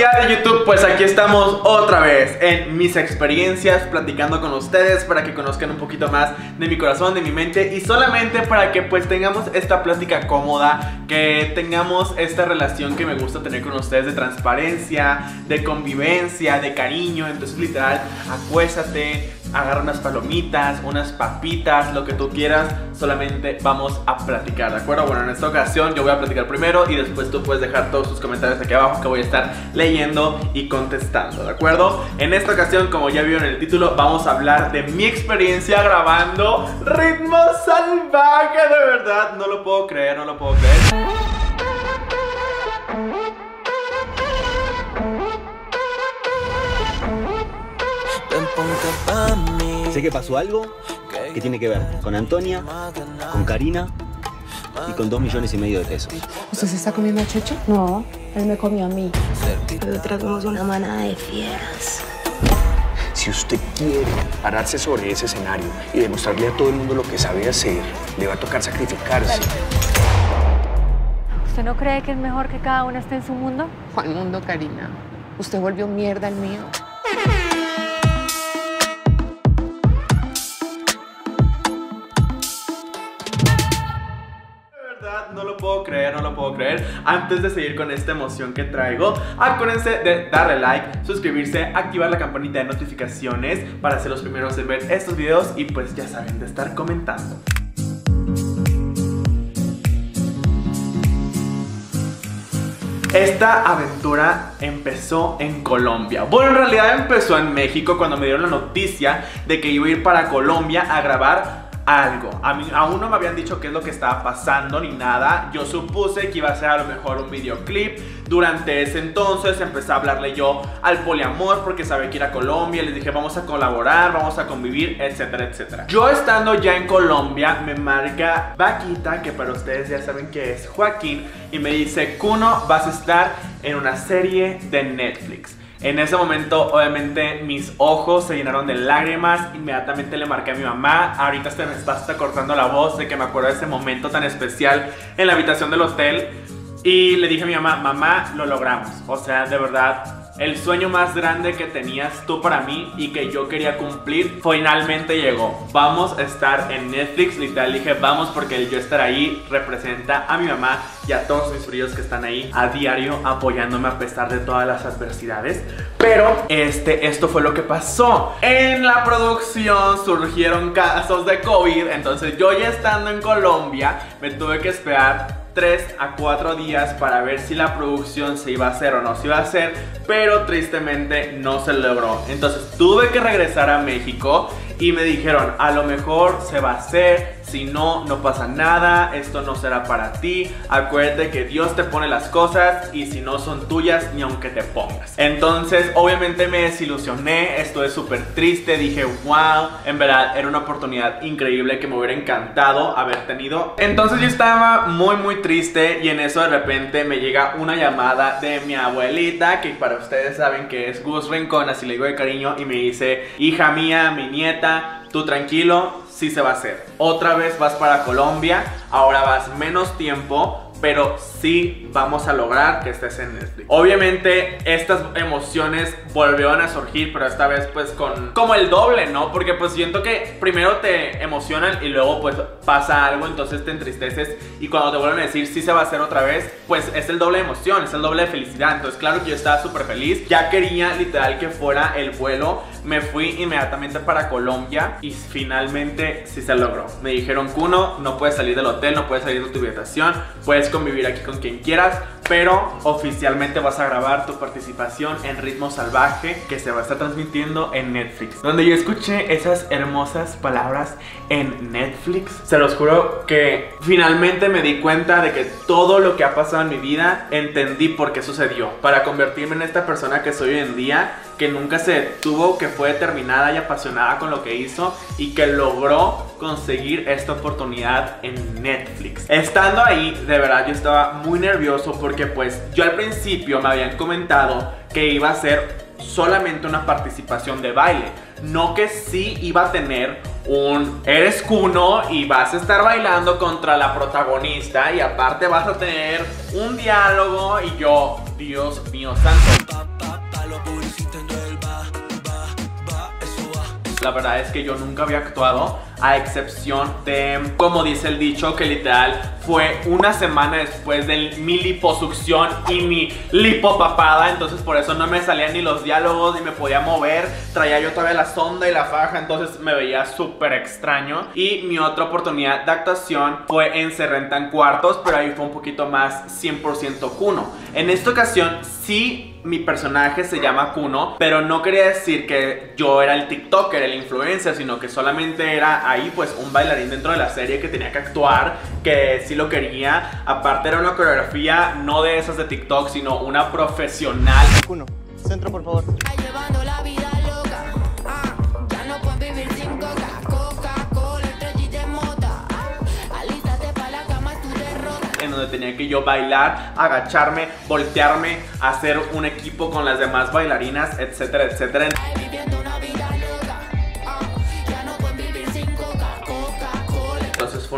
de YouTube, pues aquí estamos otra vez en mis experiencias platicando con ustedes para que conozcan un poquito más de mi corazón, de mi mente y solamente para que pues tengamos esta plática cómoda, que tengamos esta relación que me gusta tener con ustedes de transparencia, de convivencia, de cariño, entonces literal, acuéstate, agarra unas palomitas, unas papitas, lo que tú quieras, solamente vamos a platicar, ¿de acuerdo? Bueno, en esta ocasión yo voy a platicar primero y después tú puedes dejar todos tus comentarios aquí abajo que voy a estar leyendo y contestando, ¿de acuerdo? En esta ocasión, como ya vieron en el título, vamos a hablar de mi experiencia grabando Ritmo Salvaje, de verdad, no lo puedo creer, no lo puedo creer. Sé que pasó algo que tiene que ver con Antonia, con Karina y con dos millones y medio de pesos. ¿Usted se está comiendo a Checho? No, él me comió a mí. Nosotras somos una manada de fieras. Si usted quiere pararse sobre ese escenario y demostrarle a todo el mundo lo que sabe hacer, le va a tocar sacrificarse. ¿Usted no cree que es mejor que cada uno esté en su mundo? ¿Cuál mundo, Karina? Usted volvió mierda el mío. No lo puedo creer. Antes de seguir con esta emoción que traigo, acuérdense de darle like, suscribirse, activar la campanita de notificaciones para ser los primeros en ver estos videos y pues ya saben de estar comentando. Esta aventura empezó en Colombia. Bueno, en realidad empezó en México cuando me dieron la noticia de que iba a ir para Colombia a grabar algo. A mí aún no me habían dicho qué es lo que estaba pasando ni nada. Yo supuse que iba a ser a lo mejor un videoclip. Durante ese entonces empecé a hablarle yo al poliamor porque sabía que ir a Colombia. Les dije vamos a colaborar, vamos a convivir, etcétera, etcétera. Yo estando ya en Colombia me marca Vaquita, que para ustedes ya saben que es Joaquín, y me dice, Kuno, vas a estar en una serie de Netflix. En ese momento, obviamente, mis ojos se llenaron de lágrimas. Inmediatamente le marqué a mi mamá. Ahorita se me está hasta cortando la voz de que me acuerdo de ese momento tan especial en la habitación del hotel. Y le dije a mi mamá, mamá, lo logramos. O sea, de verdad, el sueño más grande que tenías tú para mí y que yo quería cumplir, finalmente llegó. Vamos a estar en Netflix. Literal dije, vamos porque el yo estar ahí representa a mi mamá y a todos mis fríos que están ahí a diario apoyándome a pesar de todas las adversidades. Pero este, esto fue lo que pasó. En la producción surgieron casos de COVID. Entonces yo ya estando en Colombia me tuve que esperar 3 a 4 días para ver si la producción se iba a hacer o no se iba a hacer, pero tristemente no se logró. Entonces tuve que regresar a México y me dijeron, a lo mejor se va a hacer, si no, no pasa nada, esto no será para ti, acuérdate que Dios te pone las cosas y si no son tuyas, ni aunque te pongas. Entonces, obviamente me desilusioné, estuve súper triste, dije, wow, en verdad era una oportunidad increíble que me hubiera encantado haber tenido. Entonces yo estaba muy, muy triste y en eso de repente me llega una llamada de mi abuelita, que para ustedes saben que es Gus Rincón, así le digo de cariño, y me dice, hija mía, mi nieta, tú tranquilo, sí se va a hacer. Otra vez vas para Colombia, ahora vas menos tiempo, pero sí vamos a lograr que estés en Netflix. Obviamente estas emociones volvieron a surgir, pero esta vez pues con como el doble, ¿no? Porque pues siento que primero te emocionan y luego pues pasa algo, entonces te entristeces y cuando te vuelven a decir sí se va a hacer otra vez, pues es el doble de emoción, es el doble de felicidad. Entonces claro que yo estaba súper feliz, ya quería literal que fuera el vuelo, me fui inmediatamente para Colombia y finalmente sí se logró. Me dijeron, Kuno, no puedes salir del hotel, no puedes salir de tu habitación, puedes convivir aquí con quien quieras, pero oficialmente vas a grabar tu participación en Ritmo Salvaje que se va a estar transmitiendo en Netflix. Donde yo escuché esas hermosas palabras en Netflix. Se los juro que finalmente me di cuenta de que todo lo que ha pasado en mi vida entendí por qué sucedió. Para convertirme en esta persona que soy hoy en día, que nunca se detuvo, que fue determinada y apasionada con lo que hizo y que logró conseguir esta oportunidad en Netflix. Estando ahí, de verdad yo estaba muy nervioso porque pues yo al principio me habían comentado que iba a ser solamente una participación de baile, no que sí iba a tener un eres cuno y vas a estar bailando contra la protagonista y aparte vas a tener un diálogo y yo Dios mío santo. La verdad es que yo nunca había actuado, a excepción de, como dice el dicho, que literal fue una semana después de mi liposucción y mi lipopapada. Entonces por eso no me salían ni los diálogos ni me podía mover. Traía yo todavía la sonda y la faja, entonces me veía súper extraño. Y mi otra oportunidad de actuación fue en Se Rentan Cuartos, pero ahí fue un poquito más 100% cuno. En esta ocasión sí mi personaje se llama Kuno, pero no quería decir que yo era el TikToker, el influencer, sino que solamente era ahí pues un bailarín dentro de la serie que tenía que actuar, que sí lo quería. Aparte era una coreografía no de esas de TikTok, sino una profesional. Kuno, centro por favor. Llevando la vida loca, ah, ya no puedes vivir sin coca, Coca-Cola, estrellita de mota, ah, alístate pa' la cama tu derrota. en donde tenía que yo bailar, agacharme, voltearme, hacer un equipo con las demás bailarinas, etcétera, etcétera.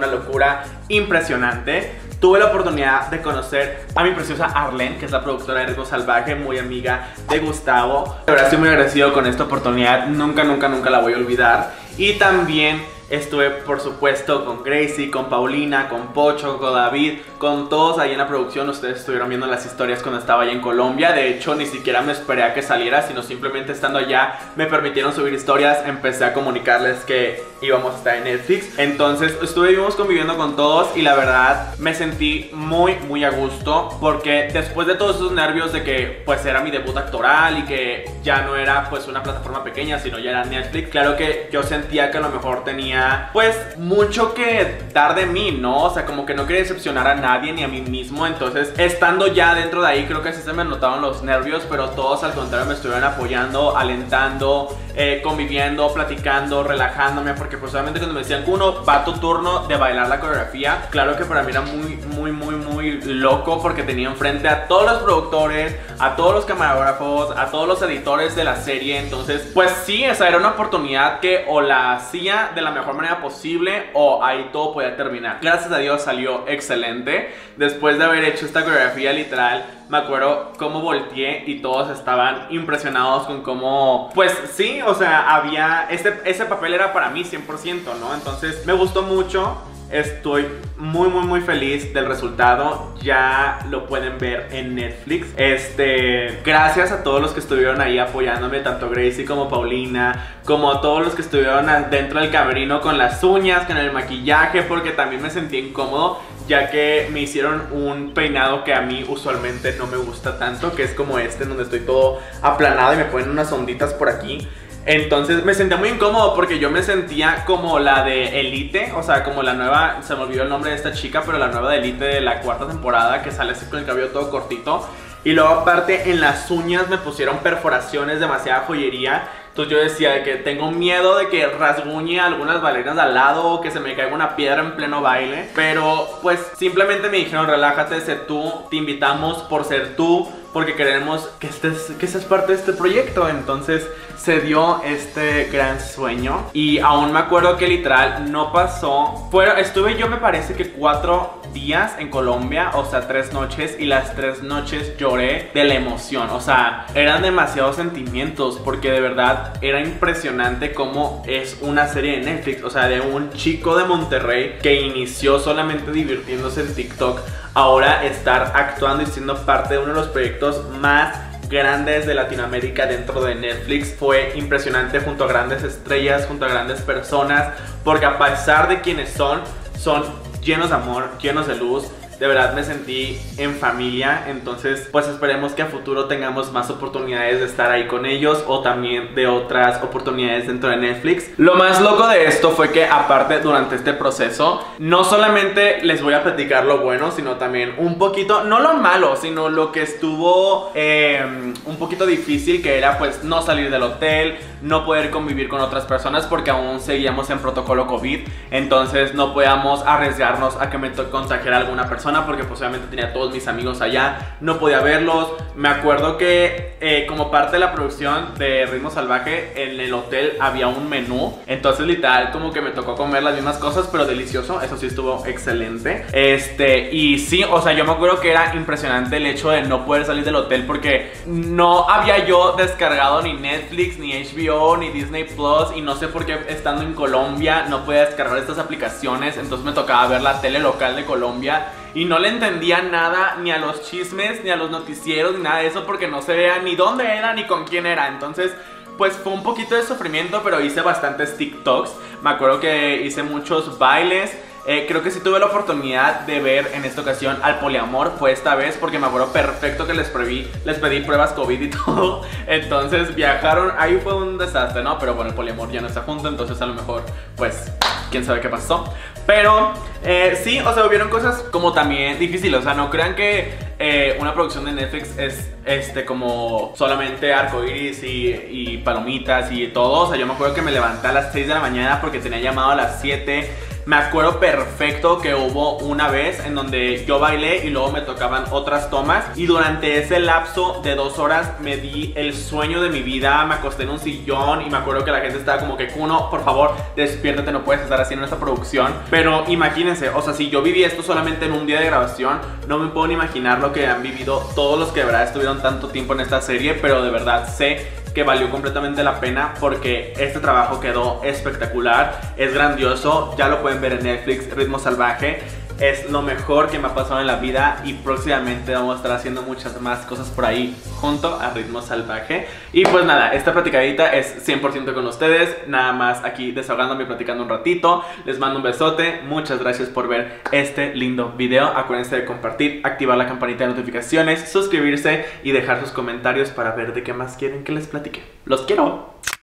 Una locura impresionante. Tuve la oportunidad de conocer a mi preciosa Arlen, que es la productora de Salvaje, muy amiga de Gustavo. De verdad muy agradecido con esta oportunidad, nunca, nunca, nunca la voy a olvidar. Y también estuve, por supuesto, con Gracie, con Paulina, con Pocho, con David, con todos ahí en la producción. Ustedes estuvieron viendo las historias cuando estaba allá en Colombia. De hecho, ni siquiera me esperé a que saliera, sino simplemente estando allá me permitieron subir historias. Empecé a comunicarles que íbamos a estar en Netflix. Entonces estuvimos conviviendo con todos y la verdad me sentí muy, muy a gusto porque después de todos esos nervios de que pues era mi debut actoral y que ya no era pues una plataforma pequeña, sino ya era Netflix, claro que yo sentía que a lo mejor tenía pues mucho que dar de mí, ¿no? O sea, como que no quería decepcionar a nadie ni a mí mismo. Entonces, estando ya dentro de ahí, creo que sí se me notaron los nervios, pero todos al contrario me estuvieron apoyando, alentando, eh, conviviendo, platicando, relajándome, porque pues obviamente cuando me decían, uno va tu turno de bailar la coreografía, claro que para mí era muy, muy, muy, muy loco porque tenía enfrente a todos los productores, a todos los camarógrafos, a todos los editores de la serie, entonces pues sí, esa era una oportunidad que o la hacía de la mejor manera posible o ahí todo podía terminar. Gracias a Dios salió excelente. Después de haber hecho esta coreografía literal, me acuerdo cómo volteé y todos estaban impresionados con cómo, pues sí, o sea, había, este, ese papel era para mí 100%, ¿no? Entonces me gustó mucho. Estoy muy muy muy feliz del resultado. Ya lo pueden ver en Netflix. Este, gracias a todos los que estuvieron ahí apoyándome, tanto Gracie como Paulina, como a todos los que estuvieron dentro del camerino con las uñas, con el maquillaje, porque también me sentí incómodo ya que me hicieron un peinado que a mí usualmente no me gusta tanto, que es como este, en donde estoy todo aplanado y me ponen unas onditas por aquí. Entonces me sentía muy incómodo porque yo me sentía como la de Elite, o sea, como la nueva, se me olvidó el nombre de esta chica, pero la nueva de Elite de la cuarta temporada que sale así con el cabello todo cortito. Y luego aparte en las uñas me pusieron perforaciones, demasiada joyería. Entonces yo decía de que tengo miedo de que rasguñe algunas bailarinas al lado o que se me caiga una piedra en pleno baile. Pero pues simplemente me dijeron relájate, sé tú, te invitamos por ser tú, porque queremos que estés, que seas parte de este proyecto. Entonces se dio este gran sueño y aún me acuerdo que literal no pasó. Fue, estuve yo me parece que cuatro días en Colombia, o sea, tres noches y las tres noches lloré de la emoción. O sea, eran demasiados sentimientos porque de verdad era impresionante cómo es una serie de Netflix, o sea, de un chico de Monterrey que inició solamente divirtiéndose en TikTok, ahora estar actuando y siendo parte de uno de los proyectos más grandes de Latinoamérica dentro de Netflix fue impresionante junto a grandes estrellas, junto a grandes personas, porque a pesar de quienes son, son llenos de amor, llenos de luz. De verdad me sentí en familia, entonces pues esperemos que a futuro tengamos más oportunidades de estar ahí con ellos o también de otras oportunidades dentro de Netflix. Lo más loco de esto fue que aparte durante este proceso, no solamente les voy a platicar lo bueno, sino también un poquito, no lo malo, sino lo que estuvo eh, un poquito difícil, que era pues no salir del hotel, no poder convivir con otras personas porque aún seguíamos en protocolo COVID, entonces no podíamos arriesgarnos a que me contagiara alguna persona porque pues obviamente tenía todos mis amigos allá, no podía verlos. Me acuerdo que eh, como parte de la producción de Ritmo Salvaje, en el hotel había un menú. Entonces literal como que me tocó comer las mismas cosas, pero delicioso. Eso sí estuvo excelente. Este, y sí, o sea, yo me acuerdo que era impresionante el hecho de no poder salir del hotel porque no había yo descargado ni Netflix, ni HBO, ni Disney Plus. Y no sé por qué estando en Colombia no podía descargar estas aplicaciones. Entonces me tocaba ver la tele local de Colombia y no le entendía nada ni a los chismes, ni a los noticieros, ni nada de eso porque no se veía ni dónde era ni con quién era. Entonces, pues fue un poquito de sufrimiento, pero hice bastantes TikToks. Me acuerdo que hice muchos bailes. Eh, creo que sí tuve la oportunidad de ver en esta ocasión al poliamor, fue esta vez porque me acuerdo perfecto que les, pedí, les pedí pruebas COVID y todo. Entonces viajaron, ahí fue un desastre, ¿no? Pero bueno, el poliamor ya no está junto, entonces a lo mejor, pues, quién sabe qué pasó. Pero eh, sí, o sea, hubieron cosas como también difíciles. O sea, no crean que eh, una producción de Netflix es este como solamente arcoiris y, y palomitas y todo. O sea, yo me acuerdo que me levanté a las 6 de la mañana porque tenía llamado a las 7. Me acuerdo perfecto que hubo una vez en donde yo bailé y luego me tocaban otras tomas y durante ese lapso de dos horas me di el sueño de mi vida, me acosté en un sillón y me acuerdo que la gente estaba como que Kuno, por favor, despiértate, no puedes estar haciendo esta producción. Pero imagínense, o sea, si yo viví esto solamente en un día de grabación, no me puedo ni imaginar lo que han vivido todos los que de verdad estuvieron tanto tiempo en esta serie, pero de verdad sé que valió completamente la pena porque este trabajo quedó espectacular, es grandioso, ya lo pueden ver en Netflix, Ritmo Salvaje. Es lo mejor que me ha pasado en la vida y próximamente vamos a estar haciendo muchas más cosas por ahí junto a Ritmo Salvaje. Y pues nada, esta platicadita es 100% con ustedes, nada más aquí desahogándome y platicando un ratito. Les mando un besote, muchas gracias por ver este lindo video. Acuérdense de compartir, activar la campanita de notificaciones, suscribirse y dejar sus comentarios para ver de qué más quieren que les platique. ¡Los quiero!